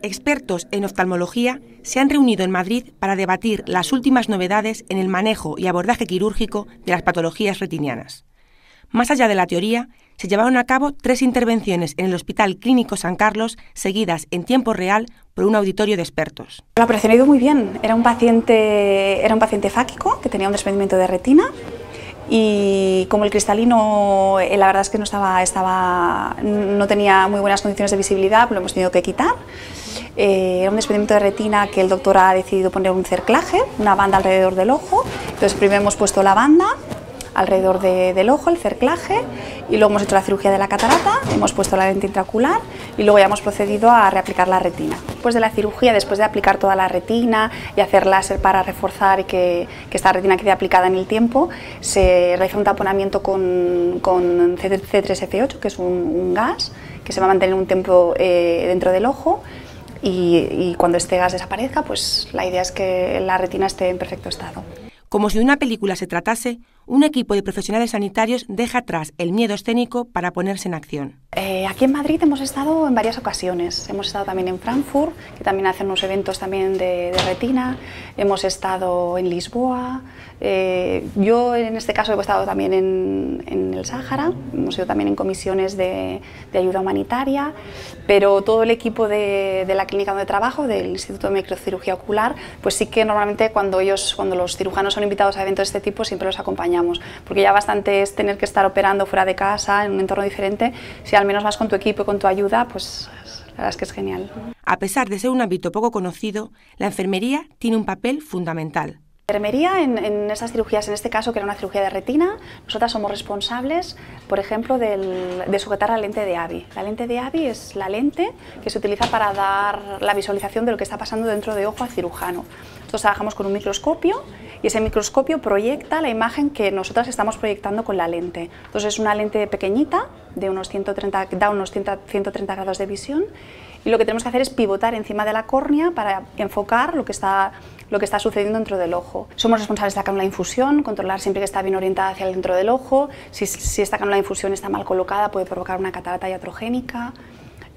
Expertos en oftalmología se han reunido en Madrid para debatir las últimas novedades en el manejo y abordaje quirúrgico de las patologías retinianas. Más allá de la teoría, se llevaron a cabo tres intervenciones en el Hospital Clínico San Carlos, seguidas en tiempo real por un auditorio de expertos. La operación ha ido muy bien. Era un paciente, era un paciente fáquico que tenía un desprendimiento de retina y como el cristalino eh, la verdad es que no, estaba, estaba, no tenía muy buenas condiciones de visibilidad, lo hemos tenido que quitar. Eh, un desprendimiento de retina que el doctor ha decidido poner un cerclaje, una banda alrededor del ojo. Entonces primero hemos puesto la banda alrededor del ojo, el cerclaje, y luego hemos hecho la cirugía de la catarata, hemos puesto la lente intraocular y luego ya hemos procedido a reaplicar la retina. Después de la cirugía, después de aplicar toda la retina y hacer láser para reforzar y que, esta retina quede aplicada en el tiempo, se realiza un taponamiento con, con C3F8, que es un, gas que se va a mantener un tiempo eh, dentro del ojo y, cuando este gas desaparezca, pues la idea es que la retina esté en perfecto estado. Como si una película se tratase, un equipo de profesionales sanitarios deja atrás el miedo escénico para ponerse en acción. Eh, aquí en Madrid hemos estado en varias ocasiones. Hemos estado también en Frankfurt, que también hacen unos eventos también de, retina. Hemos estado en Lisboa. Eh, yo en este caso he estado también en, el Sáhara. Hemos ido también en comisiones de, ayuda humanitaria. Pero todo el equipo de, la clínica donde trabajo, del Instituto de Microcirugía Ocular, pues sí que normalmente cuando ellos, cuando los cirujanos son invitados a eventos de este tipo, siempre los porque ya bastante es tener que estar operando fuera de casa, en un entorno diferente, si al menos vas con tu equipo y con tu ayuda, pues la verdad es que es genial. A pesar de ser un ámbito poco conocido, la enfermería tiene un papel fundamental. Enfermería en, en estas cirugías, en este caso que era una cirugía de retina, nosotras somos responsables, por ejemplo, de sujetar la lente de AVI. La lente de AVI es la lente que se utiliza para dar la visualización de lo que está pasando dentro de ojo al cirujano. Nosotros trabajamos con un microscopio y ese microscopio proyecta la imagen que nosotras estamos proyectando con la lente. Entonces es una lente pequeñita, de unos 130, da unos 130 grados de visión y lo que tenemos que hacer es pivotar encima de la córnea para enfocar lo que está lo que está sucediendo dentro del ojo. Somos responsables de la cánula de infusión, controlar siempre que está bien orientada hacia el dentro del ojo. Si, si esta cánula de infusión está mal colocada puede provocar una catarata iatrogénica.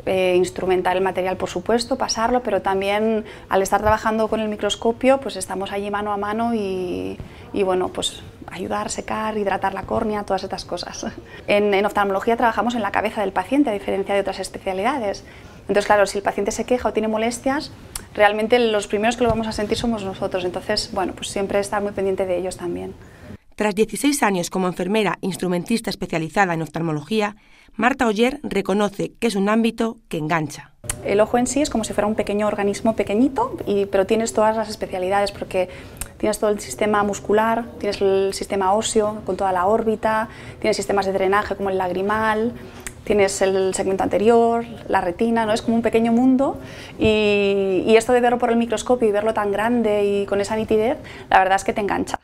Eh, instrumentar el material, por supuesto, pasarlo, pero también al estar trabajando con el microscopio, pues estamos allí mano a mano y, bueno, pues ayudar, secar, hidratar la córnea, todas estas cosas. En, en, oftalmología trabajamos en la cabeza del paciente, a diferencia de otras especialidades. Entonces, claro, si el paciente se queja o tiene molestias, realmente los primeros que lo vamos a sentir somos nosotros. Entonces, bueno, pues siempre estar muy pendiente de ellos también. Tras 16 años como enfermera instrumentista especializada en oftalmología, Marta Oyer reconoce que es un ámbito que engancha. El ojo en sí es como si fuera un pequeño organismo pequeñito, y, pero tienes todas las especialidades porque tienes todo el sistema muscular, tienes el sistema óseo con toda la órbita, tienes sistemas de drenaje como el lagrimal, tienes el segmento anterior, la retina, ¿no? es como un pequeño mundo y, y esto de verlo por el microscopio y verlo tan grande y con esa nitidez, la verdad es que te engancha.